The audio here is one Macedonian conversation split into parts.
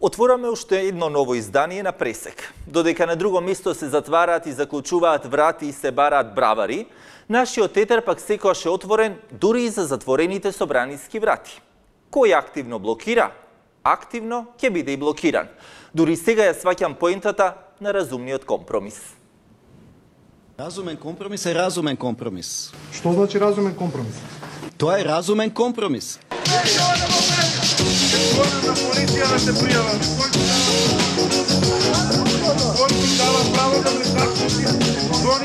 Отвораме уште едно ново издание на Пресек. Додека на друго место се затвараат и заклучуваат врати и се бараат бравари, нашиот тетер пак секојаш е отворен дури и за затворените собраниски врати. Кој активно блокира, активно ќе биде и блокиран. Дури сега ја сваќам поентата на разумниот компромис. Разумен компромис е разумен компромис. Што значи разумен компромис? Тоа е разумен компромис. Кој на полиција да се пријава?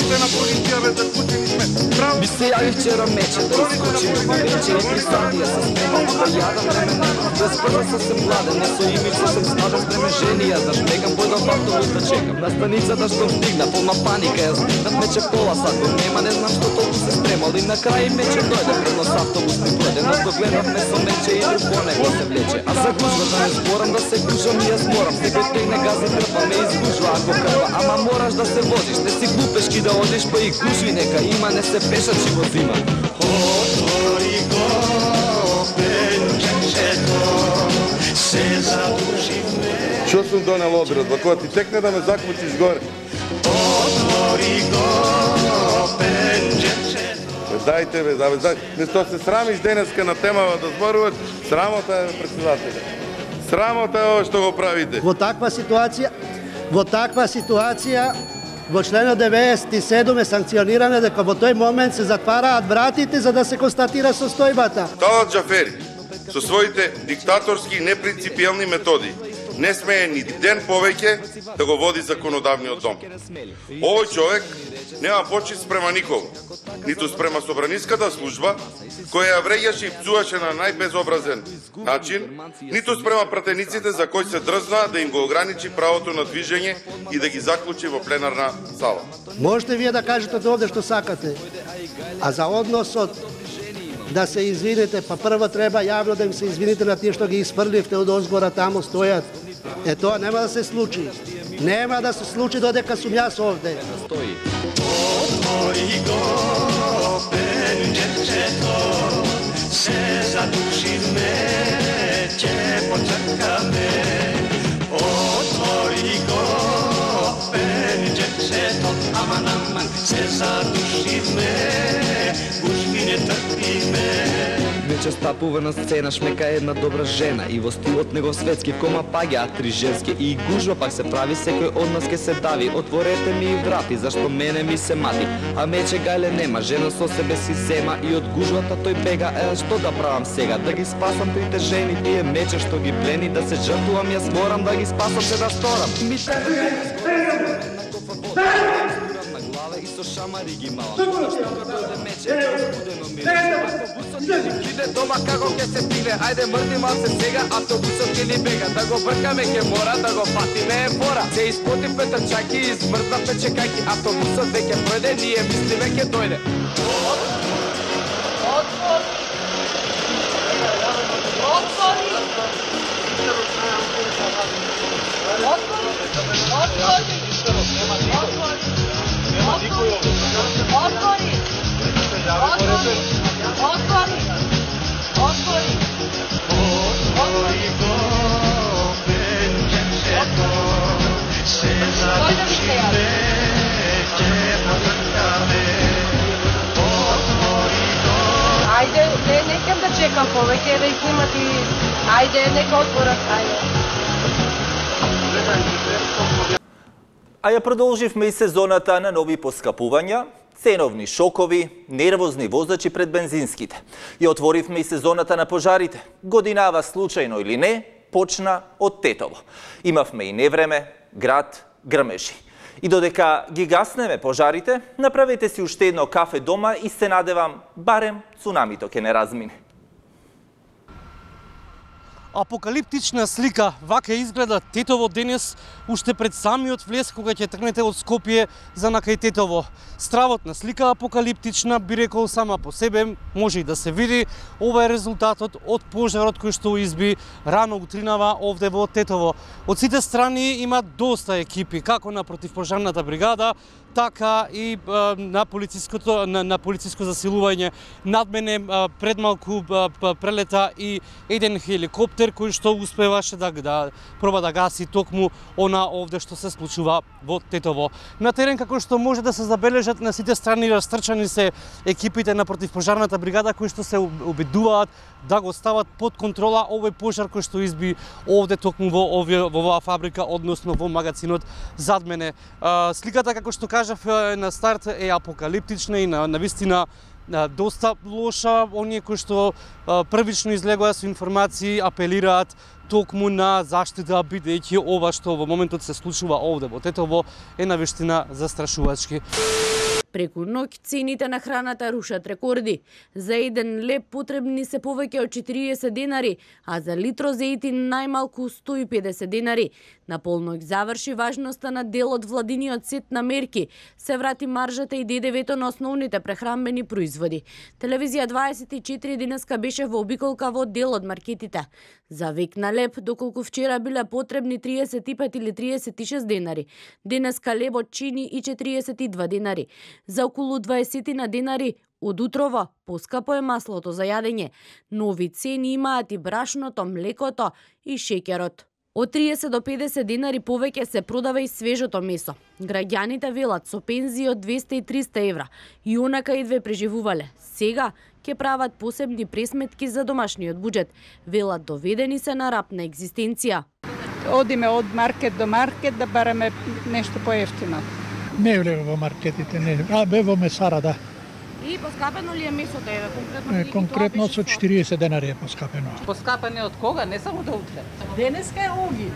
Зоните на полиција бе заклучени сме. Право Ми се јави вчера мече да искочи ми вече и три сати ја се спремам да јадам време. Нема Без прва са се младен, не со имица сам смадам спреме женија. Да шмегам бој да автобус да чекам На станицата што стигна, полна паника ја стигнат мече пола сат Го нема, не знам што толку се спремал и на крај мече дојде. Пред нас автобус ми дојде Но го гледавме со мече и друг по него се влече. А за гужва да не зборам да се гужам и јас морам. Секој тегне газа трпа ме изгужва ако крва Ама мораш да се возиш, не си глупешки да одиш па и гужви нека има не се пешачи во зима Отвори го пенчето, се задушивме. Што сум донел обирот? Ба кога ти текне да ме заклучиш горе? Отвори го пенчето. Дајте бе, да бе, дај. Место се срамиш денеска на темава да зборуваш, срамота е председателя. Срамота е ова што го правите. Во таква ситуација, во таква ситуација во членот 97 е санкционирано дека во тој момент се затвараат вратите за да се констатира состојбата. Талат Джафери, со своите диктаторски и методи, не смее ни ден повеќе да го води законодавниот дом. Овој човек нема почит спрема никого, ниту спрема собраниската служба, која ја вреѓаше и пцуваше на најбезобразен начин, ниту спрема пратениците за кои се дрзна да им го ограничи правото на движење и да ги заклучи во пленарна сала. Можете вие да кажете од овде што сакате, а за односот да се извините, па прво треба јавно да им се извините на тие што ги испрливте од озгора таму стојат. Е тоа нема да се случи. Нема да се случи додека сум јас овде. стои Отвори го пенчето, се задушивме, аман аман, се задушивме, гушви не трпиме. Вече стапува на сцена шмека една добра жена. И во стилот негов светски кома паѓаат три женски И гужва пак се прави секој од нас ке се дави. Отворете ми и врати, зашто мене ми се мати? А мече гајле нема, жена со себе си зема. И од гужвата тој бега, е што да правам сега? Да ги спасам трите жени, тие мече што ги плени Да се жртвувам, јас морам да ги спасам, се да сторам. Ми со шамари ги малам Што мече, ми Автобусот ќе дома како ќе се стигне Ајде мрти малце сега, автобусот ќе ни бега Да го бркаме ќе мора, да го патиме е фора Се испоти петачаки, измртнавме чекајки Автобусот веќе пројде, ние мислиме ќе дојде Отвори го се ќе. Отвори го Ајде, не, не да чекам повеќе, да их имат и... Ајде, нека отворат, ајде. А ја продолживме и сезоната на нови поскапувања, ценовни шокови, нервозни возачи пред бензинските. И отворивме и сезоната на пожарите. Годинава случајно или не, почна од Тетово. Имавме и невреме, град, грмежи. И додека ги гаснеме пожарите, направете си уште едно кафе дома и се надевам, барем цунамито ќе не размине апокалиптична слика. Вака изгледа Тетово денес, уште пред самиот влез кога ќе тргнете од Скопје за накај Тетово. Стравотна слика апокалиптична, би рекол сама по себе, може и да се види. Ова е резултатот од пожарот кој што изби рано утринава овде во Тетово. Од сите страни има доста екипи, како на противпожарната бригада, така и а, на полициското на, на полициско засилување над мене а, пред малку а, прелета и еден хеликоптер кој што успеваше да да проба да гаси токму она овде што се случува во Тетово. На терен како што може да се забележат на сите страни растрчани се екипите на противпожарната бригада кои што се обидуваат да го стават под контрола овој пожар кој што изби овде токму во овие во оваа фабрика, односно во магазинот зад мене. А, сликата како што кажа кажав на старт е апокалиптична и на на вистина доста лоша. Оние кои што првично излегоа со информации апелираат токму на заштита бидејќи ова што во моментот се случува овде во Тетово е на вистина застрашувачки. Преку ноќ цените на храната рушат рекорди. За еден леп потребни се повеќе од 40 денари, а за литро зејтин најмалку 150 денари. На полноќ заврши важноста на дел од владиниот сет на мерки. Се врати маржата и ДДВ-то на основните прехрамбени производи. Телевизија 24 денеска беше во обиколка во дел од маркетите. За век на леп, доколку вчера биле потребни 35 или 36 денари, денеска лебот чини и 42 денари. За околу 20 на денари од утрова поскапо е маслото за јадење. Нови цени имаат и брашното, млекото и шеќерот. Од 30 до 50 денари повеќе се продава и свежото месо. Граѓаните велат со пензии од 200 и 300 евра и онака едве преживувале. Сега ќе прават посебни пресметки за домашниот буџет. Велат доведени се на рап на екзистенција. одиме од маркет до маркет да бараме нешто поевтино. Не влево во маркетите, не. А, бе во месара, да. И поскапено ли е месото еве конкретно? Е, конкретно со 40 денари е поскапено. Поскапане од кога? Не само до утре. Денеска е оги.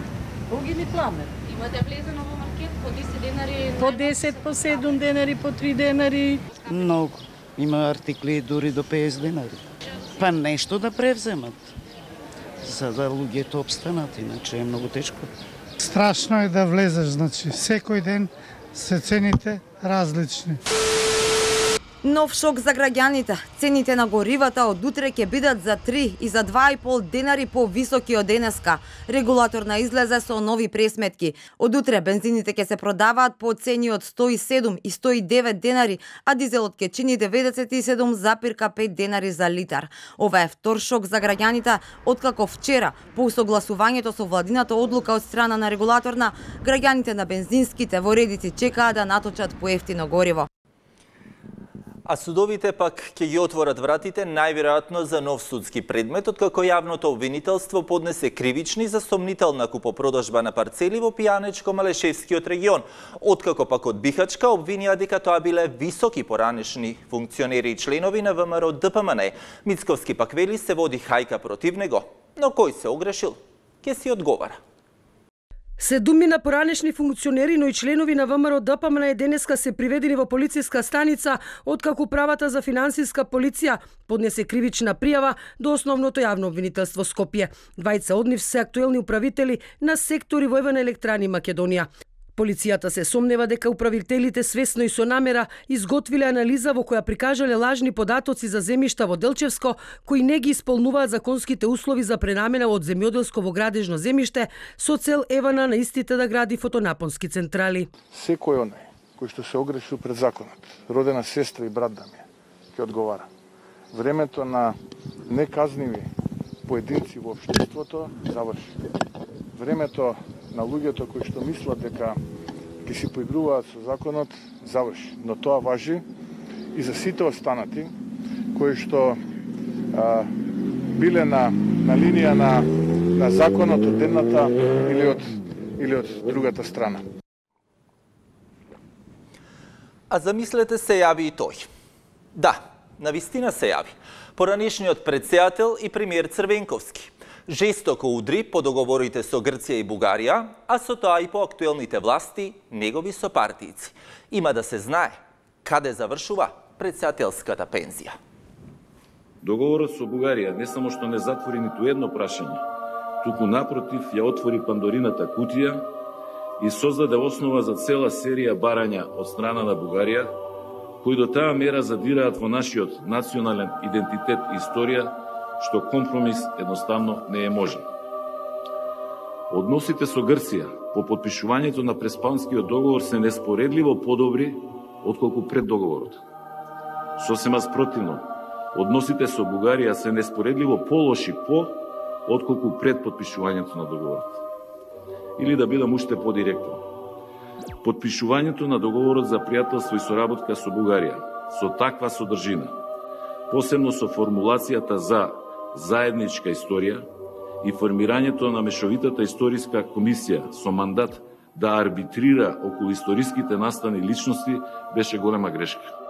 Оги ни пламе. Имате влезено во маркет по 10 денари? По 10, по 7 денари, по 3 денари. Многу. Има артикли дури до 50 денари. Па нешто да превземат. За да луѓето обстанат, иначе е многу тешко. Страшно е да влезеш, значи секој ден се цените различни. Нов шок за граѓаните. Цените на горивата од утре ќе бидат за 3 и за 2,5 денари повисоки од денеска. Регулатор на излезе со нови пресметки. Од утре бензините ќе се продаваат по цени од 107 и 109 денари, а дизелот ќе чини 97,5 денари за литар. Ова е втор шок за граѓаните, откако вчера, по согласувањето со владината одлука од страна на регулаторна, граѓаните на бензинските во редици чекаа да наточат поевтино гориво. А судовите пак ќе ги отворат вратите најверојатно за нов судски предмет, откако јавното обвинителство поднесе кривични за сомнителна купопродажба на парцели во Пијанечко-Малешевскиот регион, откако пак од Бихачка обвинија дека тоа биле високи поранешни функционери и членови на ВМРО ДПМН. Мицковски пак вели се води хајка против него, но кој се огрешил? Ке си одговара. Седумина поранешни функционери, но и членови на ВМРО ДПМН денеска се приведени во полициска станица, откако правата за финансиска полиција поднесе кривична пријава до основното јавно обвинителство Скопје. Двајца од нив се актуелни управители на сектори во Евен Електрани Македонија. Полицијата се сомнева дека управителите свесно и со намера изготвиле анализа во која прикажале лажни податоци за земјишта во Делчевско кои не ги исполнуваат законските услови за пренамена од земјоделско во градежно земјиште со цел Евана на истите да гради фотонапонски централи. Секој онај кој што се огрешил пред законот, родена сестра и брат да ми ќе одговара. Времето на неказниви поединци во општеството заврши. Времето на луѓето кои што мислат дека ќе си поигруваат со законот заврши. Но тоа важи и за сите останати кои што а, биле на, на линија на, на законот од едната или од, или од другата страна. А замислете се јави и тој. Да, на вистина се јави. Поранишниот председател и премиер Црвенковски. Жестоко удри по договорите со Грција и Бугарија, а со тоа и по актуелните власти, негови сопартијци. Има да се знае каде завршува председателската пензија. Договорот со Бугарија не само што не затвори ниту едно прашање, туку напротив ја отвори Пандорината кутија и создаде основа за цела серија барања од страна на Бугарија, кои до таа мера задираат во нашиот национален идентитет и историја, што компромис едноставно не е можен. Односите со Грција по подпишувањето на Преспанскиот договор се неспоредливо подобри отколку пред договорот. Сосема спротивно, односите со Бугарија се неспоредливо полоши по отколку пред подпишувањето на договорот. Или да бидам уште подиректно. Подпишувањето на договорот за пријателство и соработка со Бугарија со таква содржина, посебно со формулацијата за заедничка историја и формирањето на мешовитата историска комисија со мандат да арбитрира околу историските настани личности беше голема грешка.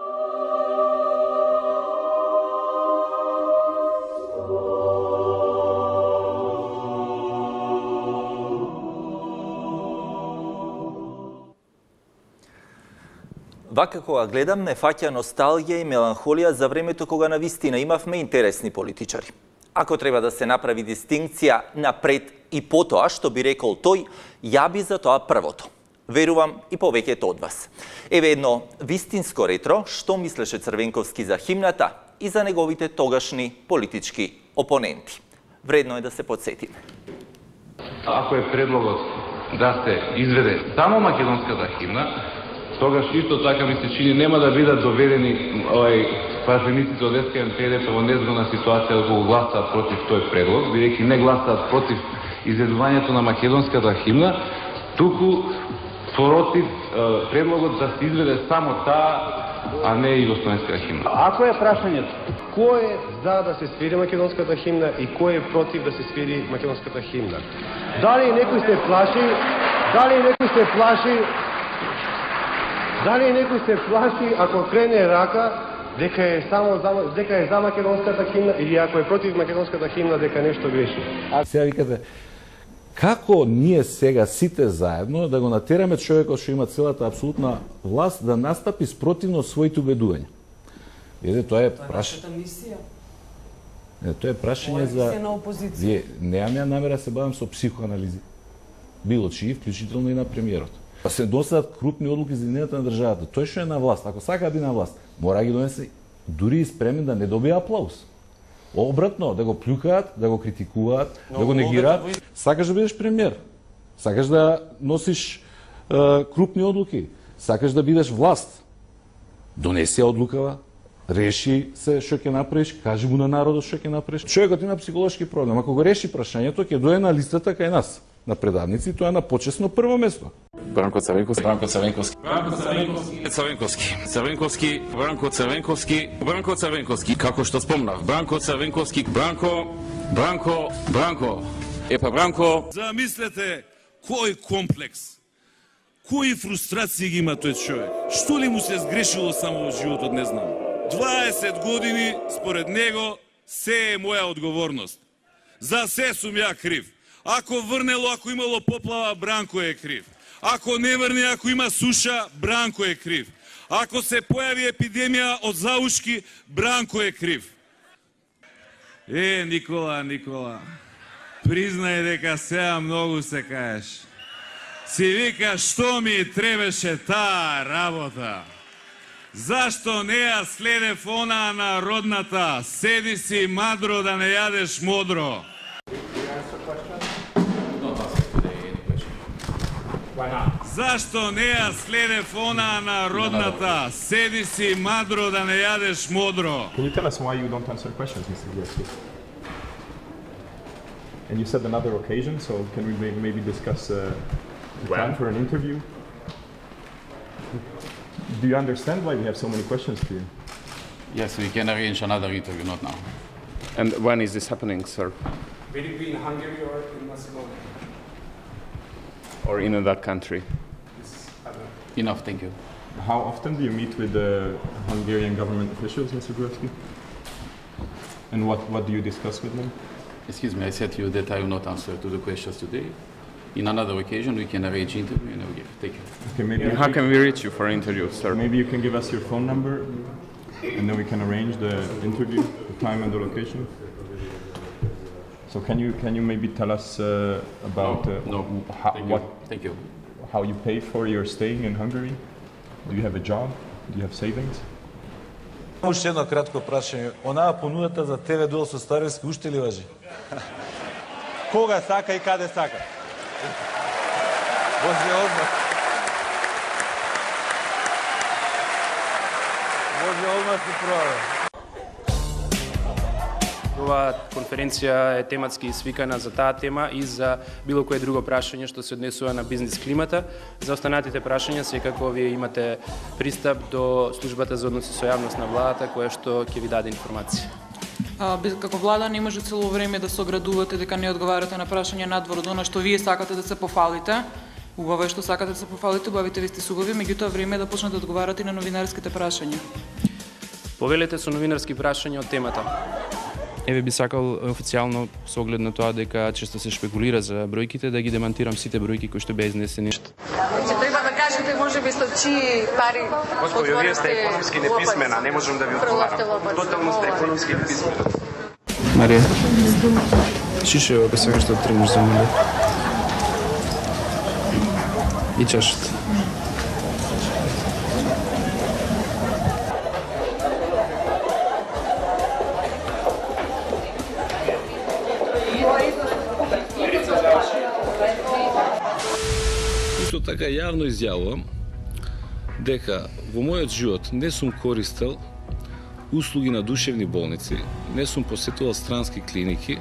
Вака кога гледам, ме фаќа носталгија и меланхолија за времето кога на вистина имавме интересни политичари. Ако треба да се направи дистинкција напред и потоа, што би рекол тој, ја би за тоа првото. Верувам и повеќето од вас. Еве едно вистинско ретро, што мислеше Црвенковски за химната и за неговите тогашни политички опоненти. Вредно е да се подсетиме. Ако е предлогот да се изведе само македонската химна, тогаш исто така ми се чини нема да бидат доведени овај пратениците од СКМПД во незгодна ситуација да го гласаат против тој предлог, бидејќи не гласаат против изведувањето на македонската химна, туку против предлогот да се изведе само таа а не и југословенската химна. Ако е прашањето, кој е за да се свири македонската химна и кој е против да се свири македонската химна? Дали некој се плаши, дали некој се плаши Дали некој се плаши ако крене рака дека е само за, дека е за македонската химна или ако е против македонската химна дека нешто греши? А сега викате како ние сега сите заедно да го натераме човекот што има целата апсолутна власт да настапи спротивно своите убедувања. Видите, тоа е праш... Не, тоа е прашање за... Вие немаме намера да се бавам со психоанализи. Било чии, вклучително и на премиерот. Па се донесат крупни одлуки за единината на државата. Тој што е на власт, ако сака да биде на власт, мора да ги донесе дури и спремен да не добие аплауз. Обратно, да го плюкаат, да го критикуваат, Но, да го негираат. Сакаш да бидеш премиер. Сакаш да носиш е, крупни одлуки. Сакаш да бидеш власт. Донеси одлукава, реши се што ќе направиш, кажи му на народот што ќе направиш. Човекот има психолошки проблем. Ако го реши прашањето, ќе дое на листата кај нас на предавници, тоа е на почесно прво место. Бранко Црвенковски, Бранко Црвенковски, Бранко Црвенковски, Црвенковски, Црвенковски, Бранко Црвенковски, Бранко Црвенковски, како што спомнав, Бранко Црвенковски, Бранко, Бранко, Бранко. Епа Бранко. Замислете кој комплекс, кои фрустрации ги има тој човек. Што ли му се сгрешило само во животот, не знам. 20 години, според него, се е моја одговорност. За се сум ја крив. Ако врнело, ако имало поплава, Бранко е крив. Ако не врне, ако има суша, Бранко е крив. Ако се појави епидемија од заушки, Бранко е крив. Е, Никола, Никола, признај дека сега многу се кажеш. Си вика, што ми требеше таа работа? Зашто не ја следев онаа народната? Седи си мадро да не јадеш модро. Зашто не ја следев она народната? Седи си мадро да не јадеш модро. Can you tell us why you don't answer questions, Mr. Gillespie? And you said another occasion, so can we may- maybe discuss uh, the When? time for an interview? Do you understand why we have so many questions to you? Yes, we can arrange another interview, not now. And when is this happening, sir? Will it be in Hungary or in Macedonia? Or in that country? Enough, thank you. How often do you meet with the Hungarian government officials, Mr. Gruevski? And what, what do you discuss with them? Excuse me, I said to you that I will not answer to the questions today. In another occasion, we can arrange interview and I will give. Thank you. Okay, maybe And how can we reach you for an interview, sir? Maybe you can give us your phone number, and then we can arrange the interview, the time and the location. So can you can you maybe tell us uh, about uh, No, how, thank you. what Thank you. how you pay for your staying in Hungary? Do you have a job? Do you have savings? Уште едно кратко прашање. Онаа понудата за ТВ дуел со Старевски уште ли важи? Кога сака и каде сака? Боже, одмор. Може одмah се проведе. Оваа конференција е тематски свикана за таа тема и за било кое друго прашање што се однесува на бизнис климата. За останатите прашања секако вие имате пристап до службата за односи со јавност на владата која што ќе ви даде информација. А, како влада не може цело време да се оградувате дека не одговарате на прашања надвор од она што вие сакате да се пофалите. Убаво е што сакате да се пофалите, убавите ви сте субави, меѓутоа време е да почнете да одговарате и на новинарските прашања. Повелете со новинарски прашања од темата. Еве би сакал официјално со оглед на тоа дека често се шпекулира за бројките да ги демантирам сите бројки кои што беа изнесени. Значи, треба да кажете, може би, со чии пари Господи, вие сте економски неписмена, не можам да ви одговарам. Тотално сте економски неписмена. Марија, шише ако сакаш да тренеш за мене. И чашата. Така јавно изјавувам дека во мојот живот не сум користел услуги на душевни болници, не сум посетувал странски клиники,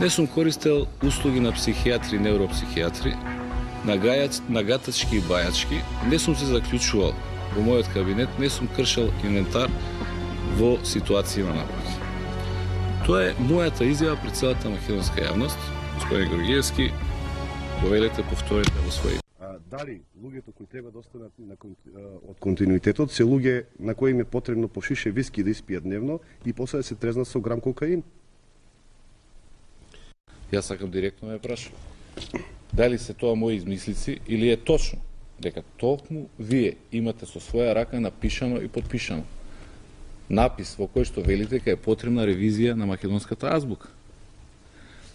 не сум користел услуги на психијатри и невропсихијатри, на, гајац, на гатачки и бајачки, не сум се заклучувал во мојот кабинет, не сум кршел инвентар во ситуација на напад. Тоа е мојата изјава пред целата македонска јавност. Господин Георгиевски, повелете, повторете во свој дали луѓето кои треба да останат на, од континуитетот се луѓе на кои им е потребно по шише виски да испијат дневно и после да се трезнат со грам кокаин? Јас сакам директно да ме прашам. Дали се тоа мои измислици или е точно дека токму вие имате со своја рака напишано и подпишано напис во кој што велите дека е потребна ревизија на македонската азбука.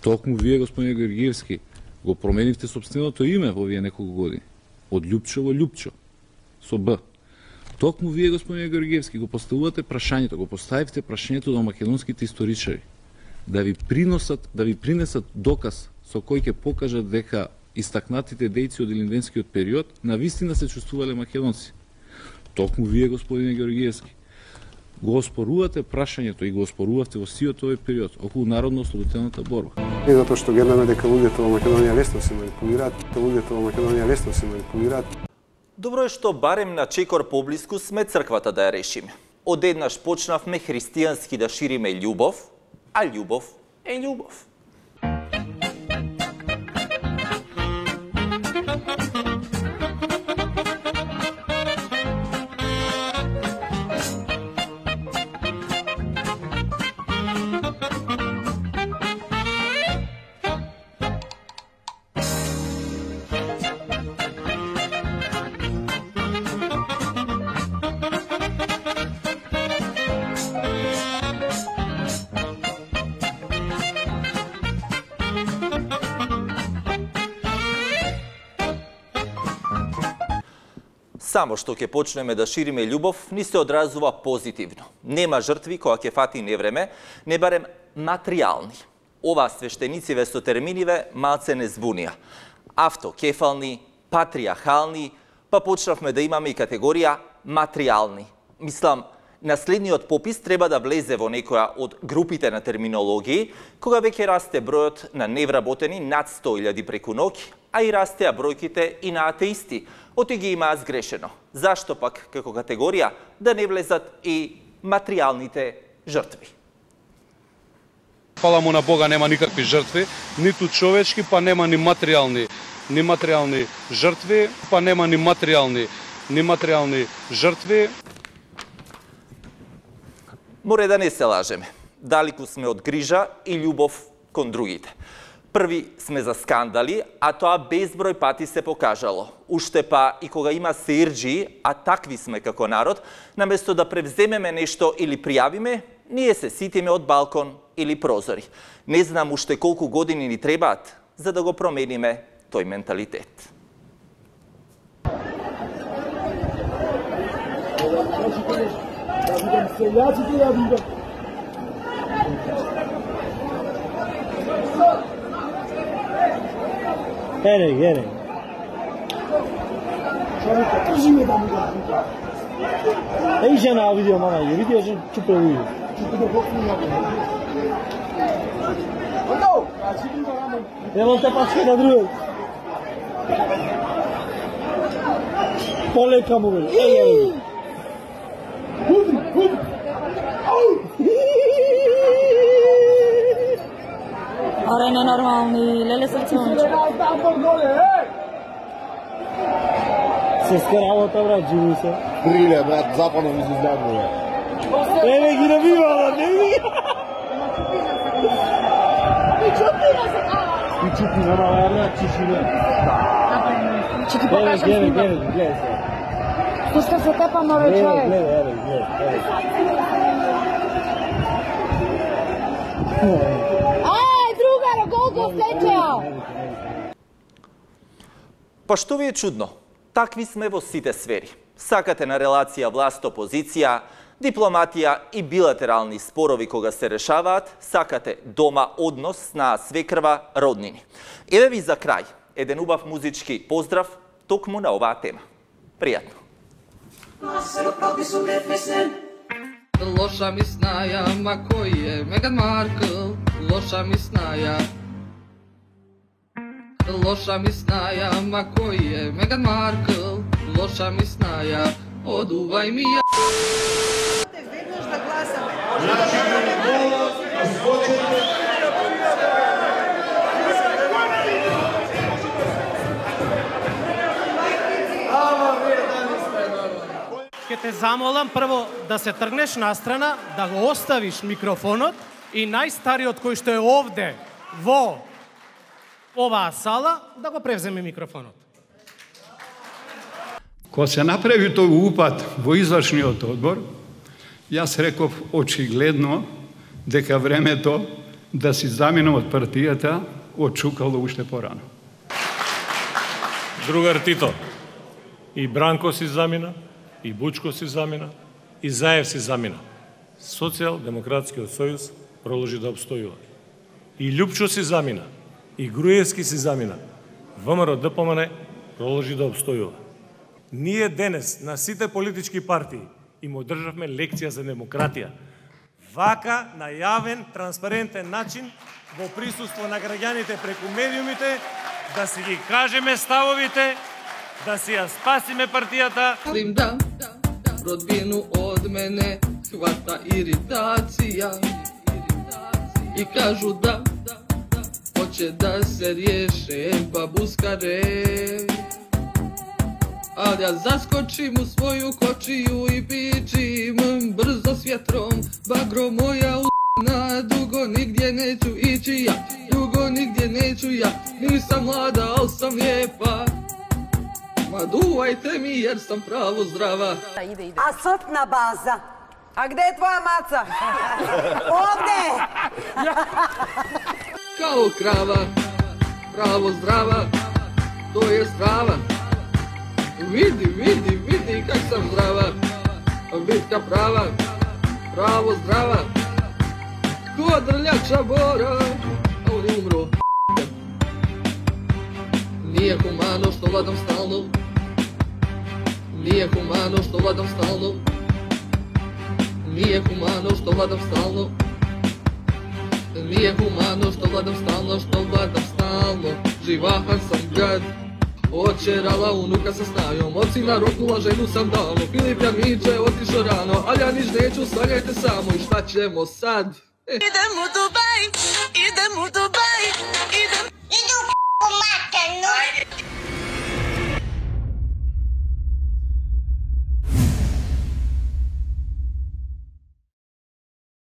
Токму вие, господин Георгиевски, го променивте собственото име во овие неколку години. Од Љупчо во Љупчо. Со Б. Токму вие, господин Георгиевски, го поставувате прашањето, го поставивте прашањето до македонските историчари да ви приносат, да ви принесат доказ со кој ќе покажат дека истакнатите дејци од Илинденскиот период на вистина се чувствувале македонци. Токму вие, господине Георгиевски, го оспорувате прашањето и го оспорувавте во сиот овој период околу народно-ослободителната борба. Не затоа што гледаме дека луѓето во Македонија лесно се манипулираат, луѓето во Македонија лесно се манипулираат. Добро е што барем на чекор поблиску сме црквата да ја решиме. Одеднаш почнавме христијански да шириме љубов, а љубов е љубов. Само што ќе почнеме да шириме љубов, ни се одразува позитивно. Нема жртви која ќе фати невреме, не барем материјални. Ова свештенициве со терминиве малце не збунија. Автокефални, патријахални, па почнавме да имаме и категорија материјални. Мислам, Наследниот попис треба да влезе во некоја од групите на терминологии, кога веќе расте бројот на невработени над 100.000 преку ноќ, а и растеа бројките и на атеисти, оти ги имаа сгрешено. Зашто пак како категорија да не влезат и материјалните жртви? Фала му на Бога нема никакви жртви, ниту човечки, па нема ни материјални, ни материјални жртви, па нема ни материјални, ни материјални жртви. Море да не се лажеме. Далеку сме од грижа и љубов кон другите. Први сме за скандали, а тоа безброј пати се покажало. Уште па и кога има сирџи, а такви сме како народ, наместо да превземеме нешто или пријавиме, ние се ситиме од балкон или прозори. Не знам уште колку години ни требаат за да го промениме тој менталитет. Да селјаците ја видат. Да Here, here. Heyecan abi diyorum ana yeri diyorsun çıp övüyor. Levanta başka da duruyor. Poleka mı böyle? Hadi hadi. Hudi. Аре, ненормални, леле срцонче. Сестра работа, брат, живи се. Бриле, брат, западно ми се изнамува. Еве ги набива, брат, не ви. И чупи на мала, брат, чишина. Ќе ти Еве, покажам гледай, снимок. гледай, гледай се. Пушта се тепа на Гледай, човек. гледай, гледай. Ај, слечеа? Па што ви е чудно? Такви сме во сите сфери. Сакате на релација власт-опозиција, дипломатија и билатерални спорови кога се решаваат, сакате дома однос на свекрва роднини. Еве ви за крај еден убав музички поздрав токму на оваа тема. Пријатно. Loša mi snaja, ma koji Loša mi snaja, ma koji je Meghan Markle, loša mi snaja. Oduvaj mi ja. Ке те замолам прво да се тргнеш настрана, да го оставиш микрофонот и најстариот кој што е овде во оваа сала да го превземе микрофонот. Кога се направи тој упад во извршниот одбор, јас реков очигледно дека времето да си заминам од партијата очукало уште порано. Другар Тито, и Бранко си замина, и Бучко си замина, и Заев си замина. Социјал-демократскиот сојуз продолжи да обстојува. И Лјупчо си замина, и Груевски си замина. ВМРО ДПМН продолжи да обстојува. Ние денес на сите политички партии им одржавме лекција за демократија. Вака на јавен, транспарентен начин во присуство на граѓаните преку медиумите да си ги кажеме ставовите, да си ја спасиме партијата. Мислим да, родбину од мене хвата иритација. И кажу да, Hoće da se riješe pa buskare. Al ja zaskočim u svoju kočiju i bičim Brzo s vjetrom, bagro moja u... Na dugo nigdje neću ići ja. Dugo nigdje neću ja. Nisam mlada, al sam lijepa. Ma duvajte mi jer sam pravo zdrava. A ide. Baza? A gdje je tvoja maca? Ovdje! Kao krava, pravo zdrava, to je strava. Vidi, vidi, vidi kak sam zdrava, bitka prava, pravo zdrava. Ko drljača bora, a on je umro. Nije humano što vladam stalno, nije humano što vladam stalno, nije humano što vladam stalno. Nije humano što vladam stalno, što vladam stalno. Živahan sam gad Očerala unuka sa snajom, ocina rokula ženu sam dalo. Filip Janiće otišao rano, ali ja niš neću, sanjajte samo. I šta ćemo sad? E. Idem u Dubaj, idem u Dubaj, idem... Idu u!